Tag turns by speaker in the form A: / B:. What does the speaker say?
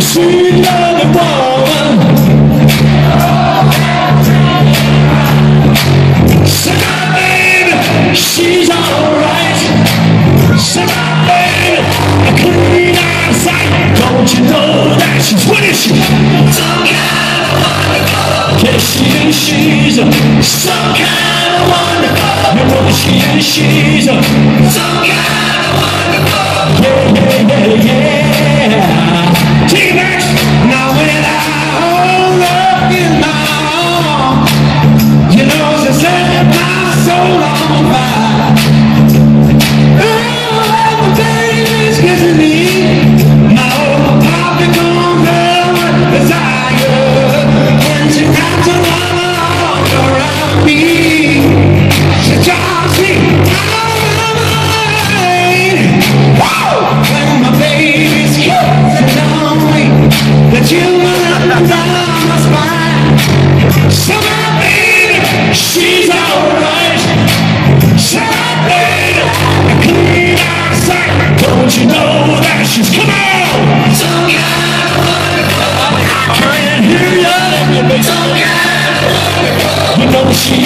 A: sweet, a sweet woman. My baby, she's alright. Say my baby, a sight. Don't you know that she's what is she? Some kind of wonderful. Yes, she is. She's some kind of wonderful. You know she is. She's some kind baby. Some kind of wonderful. You know she